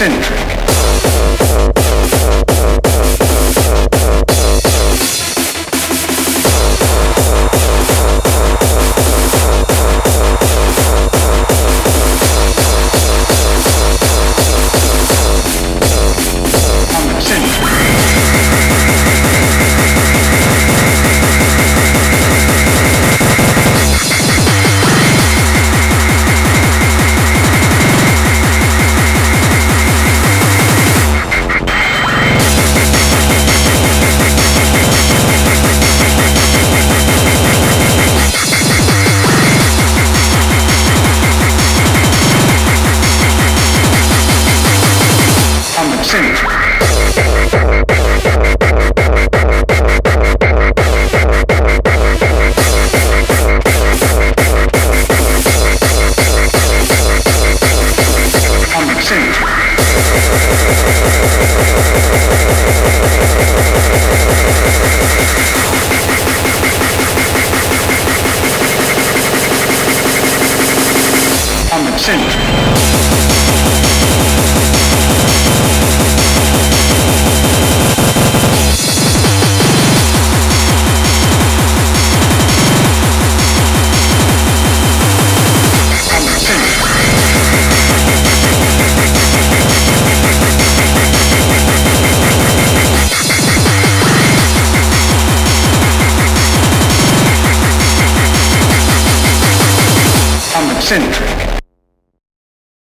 eccentric. I'm eccentric. I'm eccentric. Eccentric.